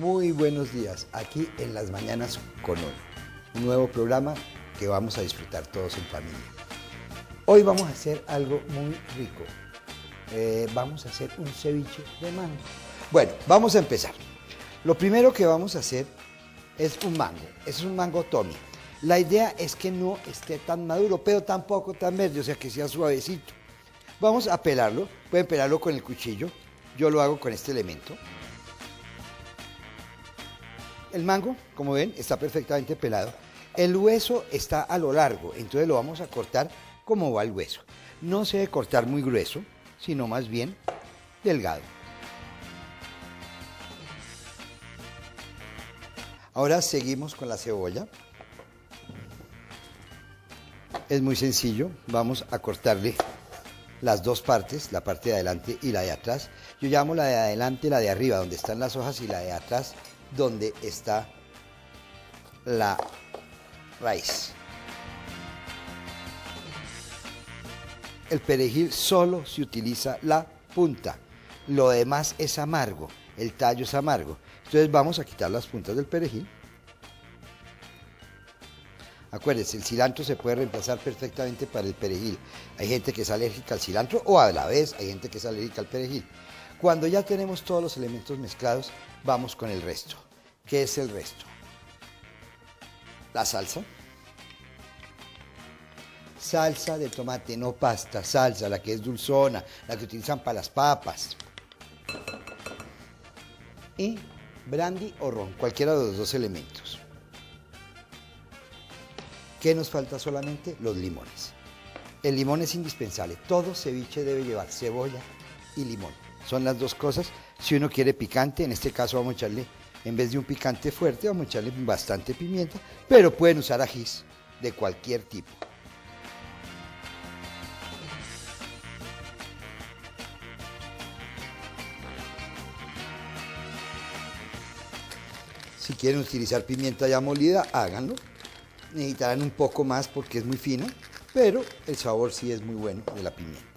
Muy buenos días, aquí en las mañanas con hoy. Un nuevo programa que vamos a disfrutar todos en familia. Hoy vamos a hacer algo muy rico. Eh, vamos a hacer un ceviche de mango. Bueno, vamos a empezar. Lo primero que vamos a hacer es un mango. Es un mango Tommy. La idea es que no esté tan maduro, pero tampoco tan verde, o sea que sea suavecito. Vamos a pelarlo. Pueden pelarlo con el cuchillo. Yo lo hago con este elemento. El mango, como ven, está perfectamente pelado. El hueso está a lo largo, entonces lo vamos a cortar como va el hueso. No se debe cortar muy grueso, sino más bien delgado. Ahora seguimos con la cebolla. Es muy sencillo, vamos a cortarle las dos partes, la parte de adelante y la de atrás. Yo llamo la de adelante la de arriba, donde están las hojas, y la de atrás, donde está la raíz. El perejil solo se utiliza la punta, lo demás es amargo, el tallo es amargo. Entonces vamos a quitar las puntas del perejil. Acuérdense, el cilantro se puede reemplazar perfectamente para el perejil. Hay gente que es alérgica al cilantro o a la vez hay gente que es alérgica al perejil. Cuando ya tenemos todos los elementos mezclados, vamos con el resto. ¿Qué es el resto? La salsa. Salsa de tomate, no pasta, salsa, la que es dulzona, la que utilizan para las papas. Y brandy o ron, cualquiera de los dos elementos. ¿Qué nos falta solamente? Los limones. El limón es indispensable. Todo ceviche debe llevar cebolla y limón. Son las dos cosas. Si uno quiere picante, en este caso vamos a echarle, en vez de un picante fuerte, vamos a echarle bastante pimienta, pero pueden usar ajís de cualquier tipo. Si quieren utilizar pimienta ya molida, háganlo. Necesitarán un poco más porque es muy fino, pero el sabor sí es muy bueno de la pimienta.